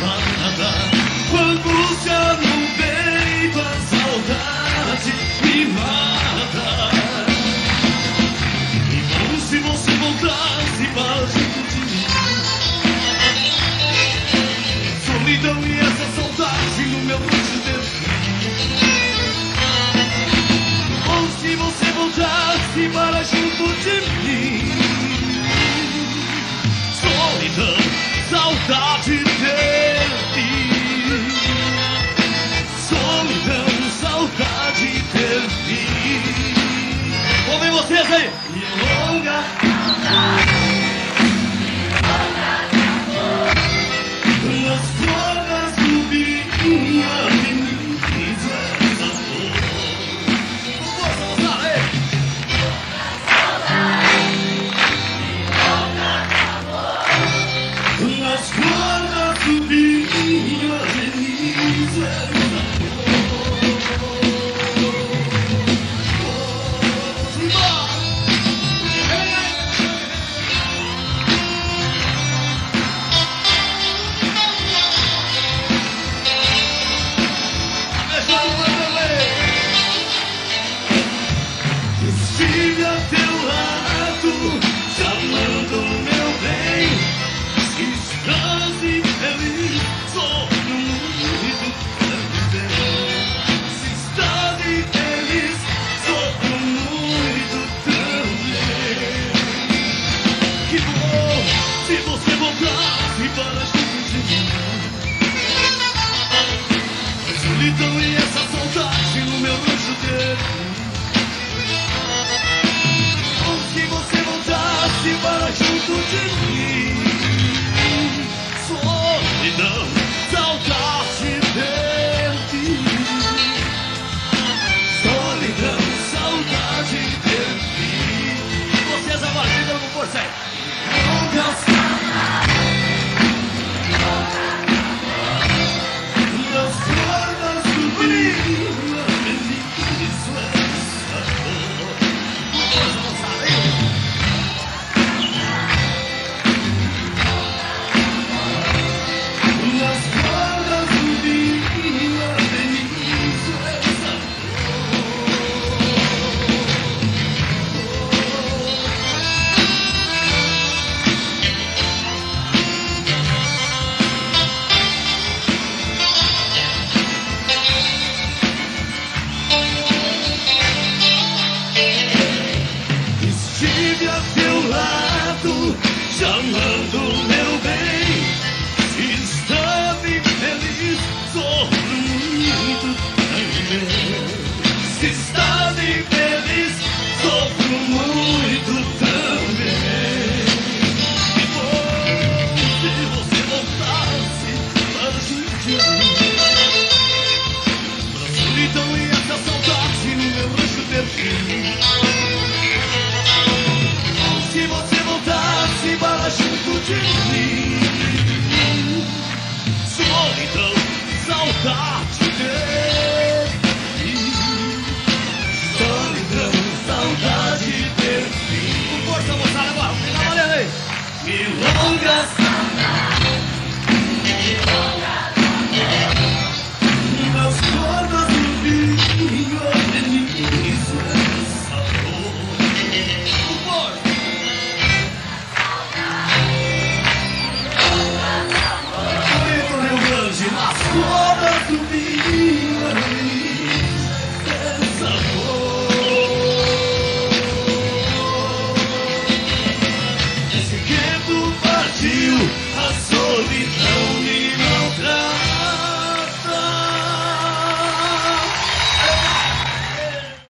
malvada Quando se no peito a saudade me mata. vocês aí. solidão e essa saudade no meu anjo dele. Ou se você voltasse para junto de mim. que longas